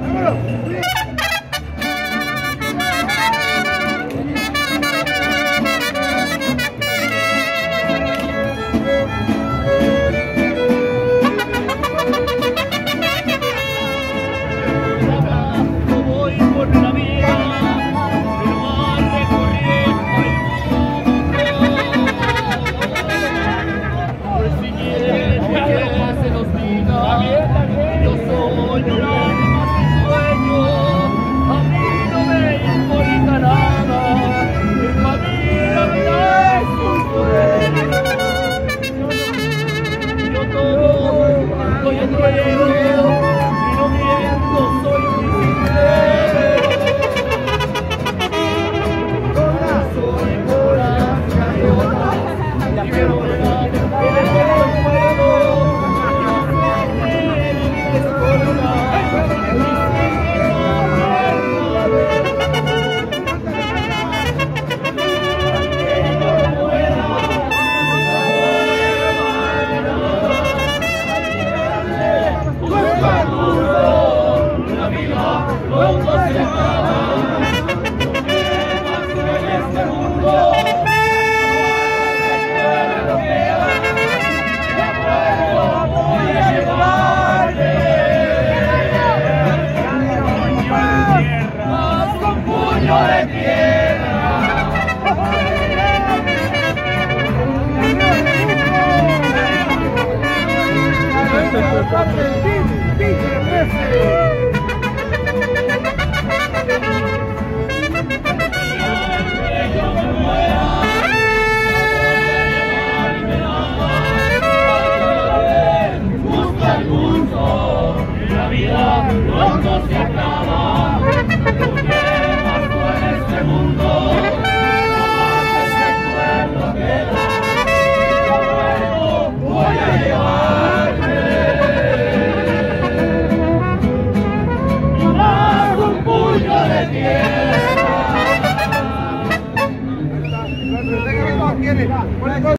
Come on. जिंदाबाद tierra.